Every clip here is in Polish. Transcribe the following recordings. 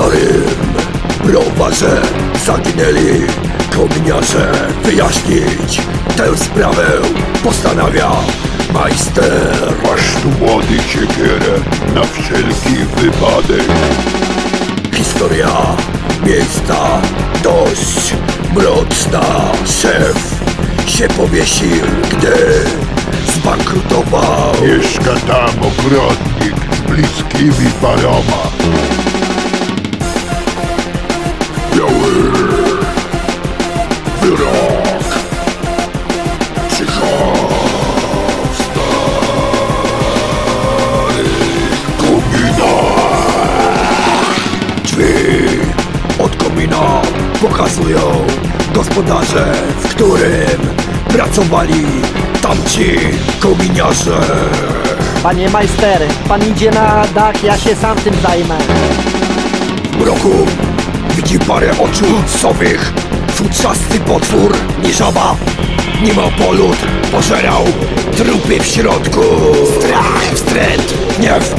starym browarze zaginęli kominiarze Wyjaśnić tę sprawę postanawia majster Masz tu młody siekierę na wszelki wypadek. Historia miejsca dość mroczna Szef się powiesił, gdy zbankrutował Mieszka tam ogrodnik z bliskimi paroma. Biały. Wyrok. Starych kominach Drzwi od komina pokazują gospodarze, w którym pracowali tamci kominiarze. Panie majster, pan idzie na dach, ja się sam tym zajmę. W mroku widzi parę oczu sowych Futrzasty potwór, nie żaba Nie ma polut, pożerał trupy w środku. Strach, wstręt, gniew,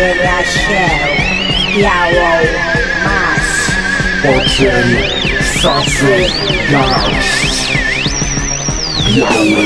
zmienia się białą Oczy, sacy, garść Biały